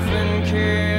laughing kid.